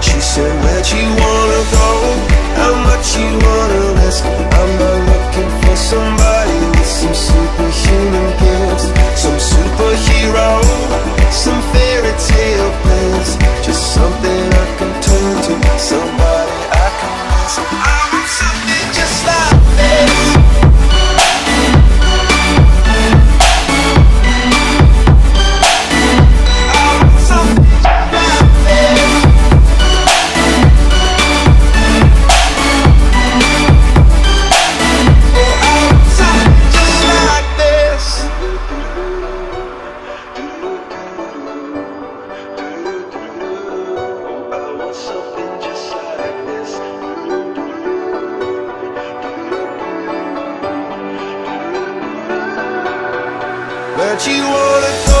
She said, Where'd you that you wanna go.